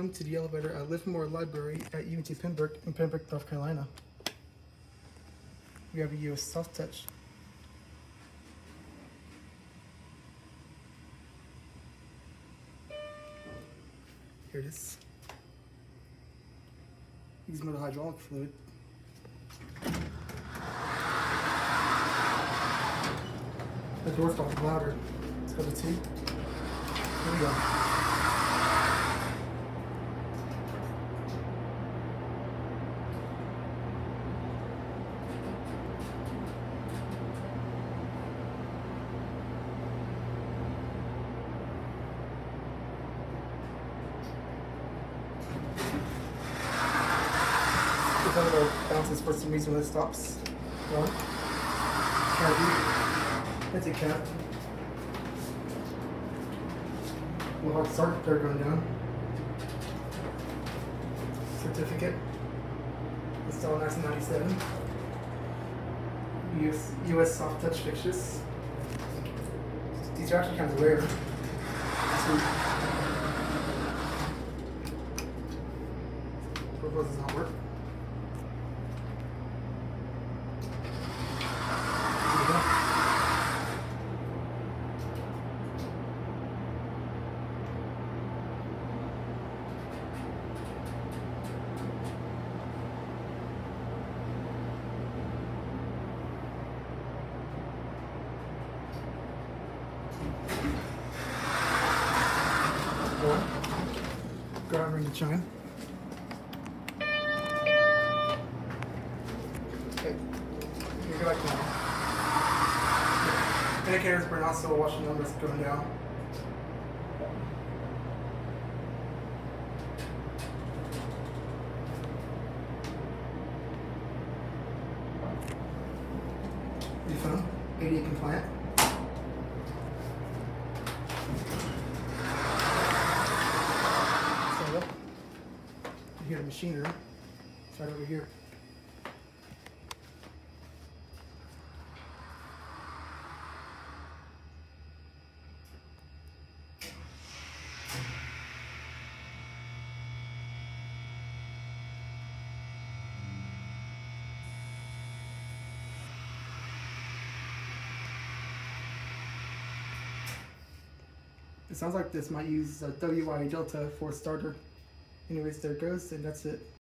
Come to the elevator at Livermore Library at UNC Pembroke in Pembroke, North Carolina. We have a US SoftTouch. Here it is. Use more hydraulic fluid. The door's got louder. Let's go to two. Here we go. If our bounces for some reason when it stops. One. Can't That's a cat. We'll have start going down. Certificate. Installed 1997. US, US SoftTouch fixtures. These are actually kind of rare. Sweet. Does not work. There you go. One. Out chime. Okay. You go back. Indicators, but also watching numbers going down. Your phone, ADA compliant. Start up. You hear the machinery. Over here. It sounds like this might use a Wye Delta for starter. Anyways, there goes, and that's it.